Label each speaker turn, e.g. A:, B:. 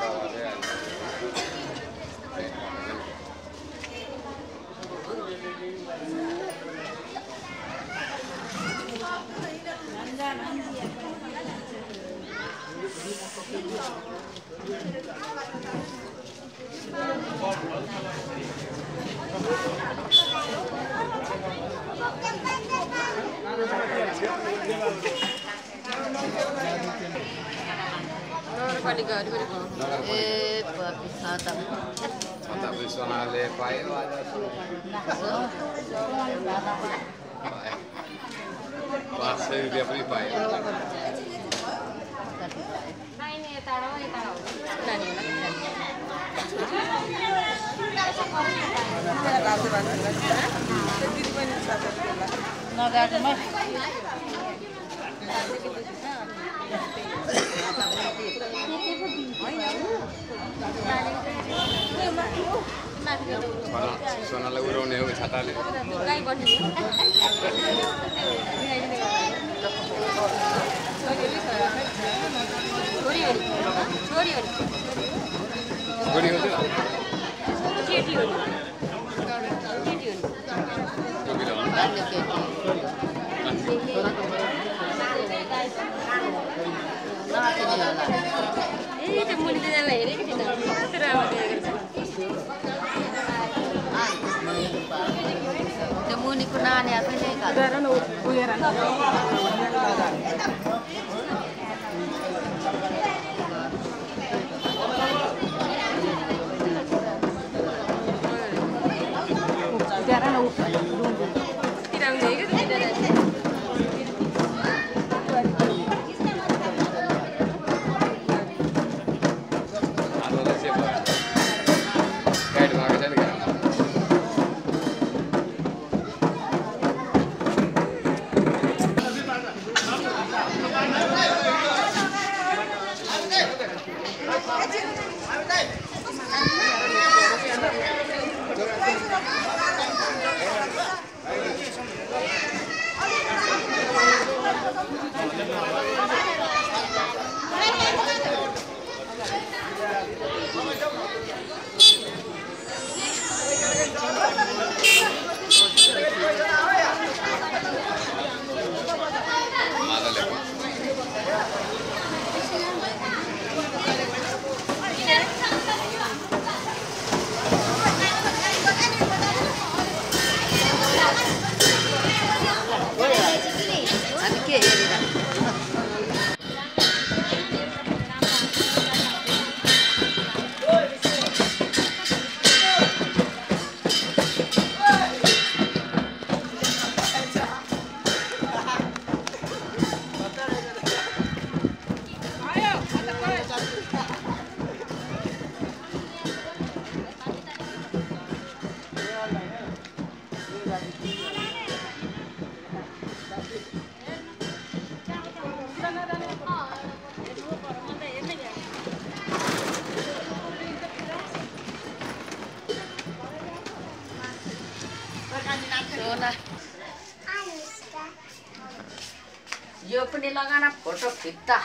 A: পাওয়া যায় सोनाले पायो आज पाँच सय रुपियाँ पनि पायो
B: नगाड्नुमा
A: सोनालाई उडाउने हो छाताले
C: छोरी हो केटी हो केटी हो ए त्यो मुनि हेरेको थिइनँ
B: నాని అక్కడ यो पनि लगान फोटो खिच्दा।